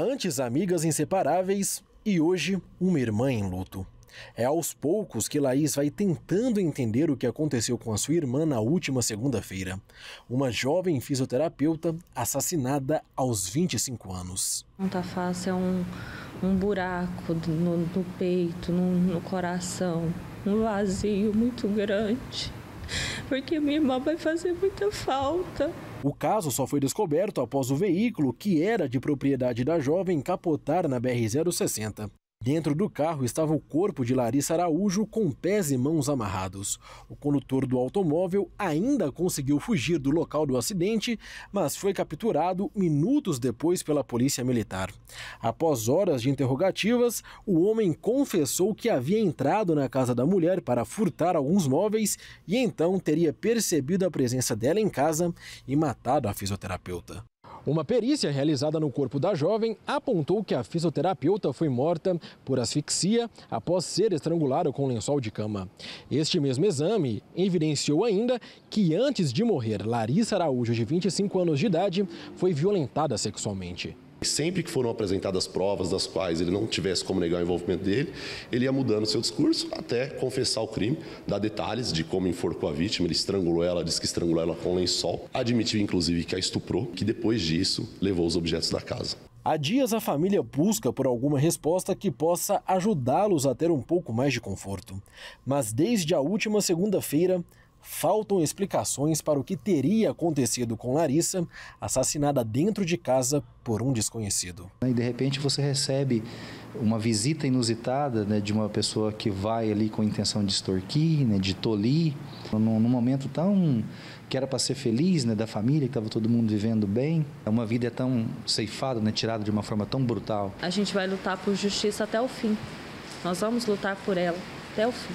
Antes amigas inseparáveis e hoje uma irmã em luto. É aos poucos que Laís vai tentando entender o que aconteceu com a sua irmã na última segunda-feira. Uma jovem fisioterapeuta assassinada aos 25 anos. Não tá fácil, é um, um buraco no, no peito, no, no coração, um vazio muito grande. Porque minha irmã vai fazer muita falta. O caso só foi descoberto após o veículo, que era de propriedade da jovem, capotar na BR-060. Dentro do carro estava o corpo de Larissa Araújo com pés e mãos amarrados. O condutor do automóvel ainda conseguiu fugir do local do acidente, mas foi capturado minutos depois pela polícia militar. Após horas de interrogativas, o homem confessou que havia entrado na casa da mulher para furtar alguns móveis e então teria percebido a presença dela em casa e matado a fisioterapeuta. Uma perícia realizada no corpo da jovem apontou que a fisioterapeuta foi morta por asfixia após ser estrangulada com lençol de cama. Este mesmo exame evidenciou ainda que antes de morrer, Larissa Araújo, de 25 anos de idade, foi violentada sexualmente. Sempre que foram apresentadas provas das quais ele não tivesse como negar o envolvimento dele, ele ia mudando seu discurso até confessar o crime, dar detalhes de como enforcou a vítima, ele estrangulou ela, disse que estrangulou ela com lençol, admitiu inclusive que a estuprou, que depois disso levou os objetos da casa. Há dias a família busca por alguma resposta que possa ajudá-los a ter um pouco mais de conforto. Mas desde a última segunda-feira, faltam explicações para o que teria acontecido com Larissa, assassinada dentro de casa por um desconhecido. E de repente você recebe uma visita inusitada né, de uma pessoa que vai ali com a intenção de extorquir, né, de tolir, num, num momento tão que era para ser feliz, né, da família, que estava todo mundo vivendo bem. Uma vida é tão ceifada, né, tirada de uma forma tão brutal. A gente vai lutar por justiça até o fim. Nós vamos lutar por ela até o fim.